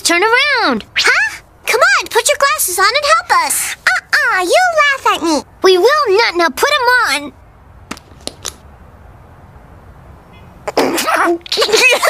turn around. Huh? Come on, put your glasses on and help us. Uh-uh, you laugh at me. We will not. Now put them on.